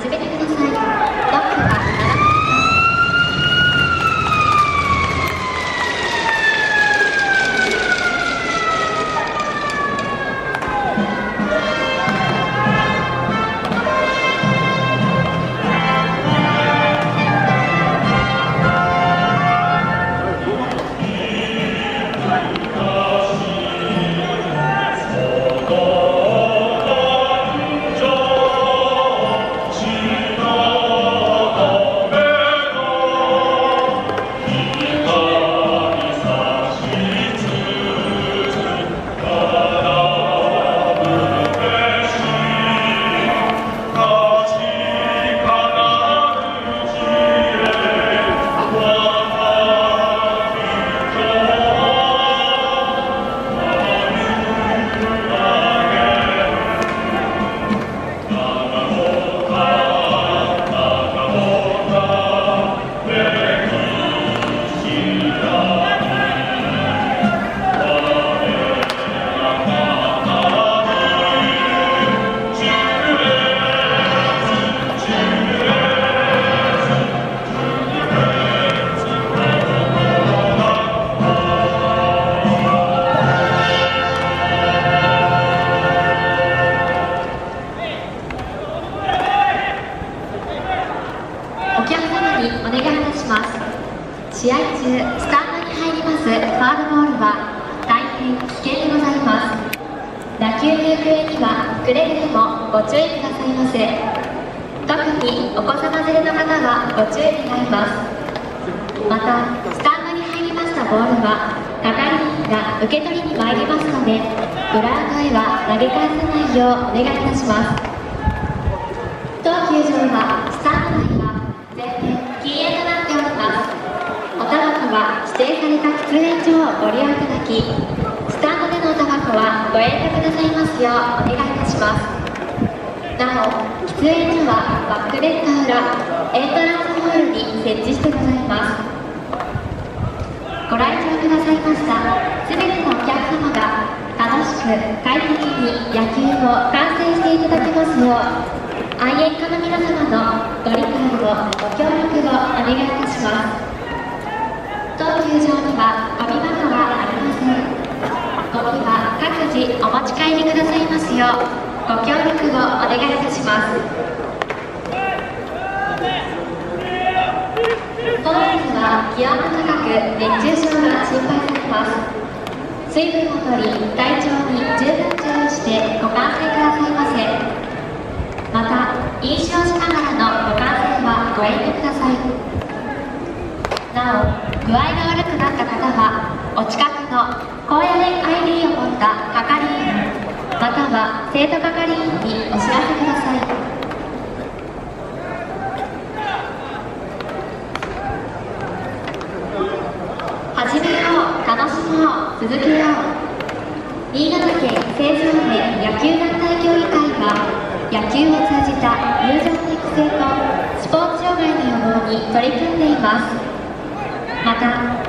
始め試合中スタンドに入りますファールボールは大変危険でございます打球の行方にはくれぐれもご注意くださいませ特にお子様連れの方はご注意願いますまたスタンドに入りましたボールは係員が受け取りに参りますのでグラウンドへは投げ返さないようお願いいたします当球場はスタンド内は全面禁煙となっておりますおタバコは指定された喫煙所をご利用いただきスタンドでのおタバコはご遠慮くださいますようお願いいたします。なお喫煙所はバックレッカー裏エントランスホールに設置してございます。ご来場くださいましたすべてのお客様が楽しく快適に野球を観戦していただけますよう愛煙家の皆様のご理解をご協力をお願いいたします。当球場にはゴミ箱はありませんゴミは各自お持ち帰りくださいます。ようご協力をお願いいたします。本日は気温が高く熱中症が心配されます。水分を取り体調に十分注意してご観戦くださいませまた飲酒をしながらのご観戦はご遠慮くださいなお具合が悪くなった方はお近くの高野連 ID を持った係員または生徒係員にお知らせください。始めよう。楽しもう。続けよう。新潟県成城年野球団体協議会は野球を通じた友情の育成とスポーツ障害の予防に取り組んでいます。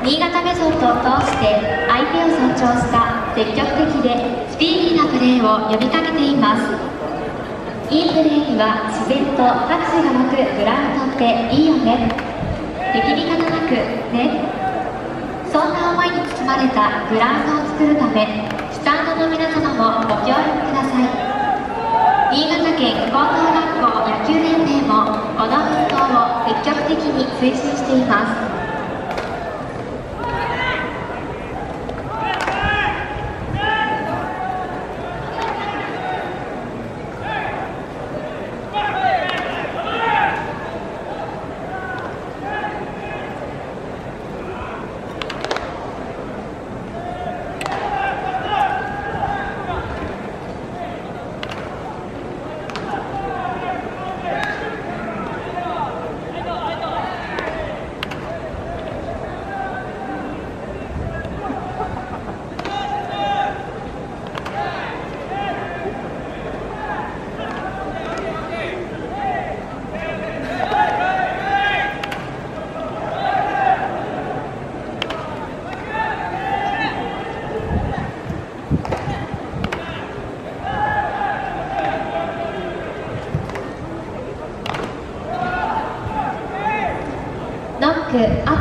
新潟メソッドを通して相手を尊重した積極的でスピーディーなプレーを呼びかけていますいいプレーには自然と拍手が湧くグラウンドっていいよね敵味方なくね。そんな思いに包まれたグラウンドを作るためスタンドの皆様もご協力ください。新潟県高等学校野球連盟もこの運動を積極的に推進しています。くあと2分